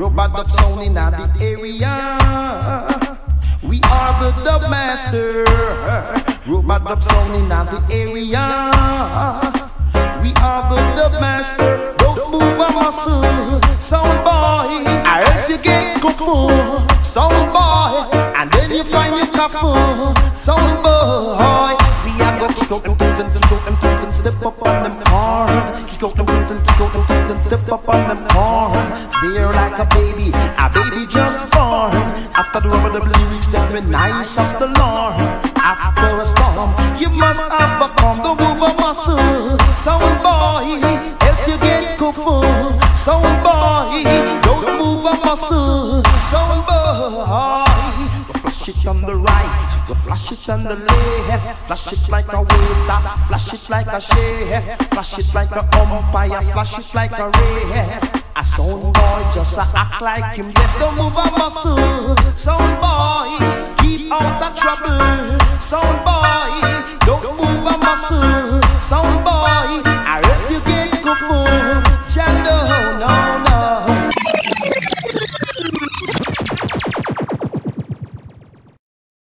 Robot dub sound in the area. We are the dub master. Robot dub sound in the area. We are the dub master. Don't move a muscle, sound boy. I else you get kufu, sound boy. And then you find your kafu, sound boy. We are gonna kick out them tootin', kick out them step up on them corn. Kick out them tootin', kick out them tootin', step up on them corn. They're like a baby, a baby just born. After the rubber the lyrics, that's the nice of the Lord. After a storm, you must overcome the of muscle. Sound boy, else you get kufu. Sound boy, don't move a muscle. Sound boy, we flash it on the right, we flash it the left, flash it like a waiter, flash it like a chef, flash it like a umpire, flash it like a ref. A sound boy just a act like him deaf, don't move a muscle. Sound boy, keep out the trouble. Sound boy.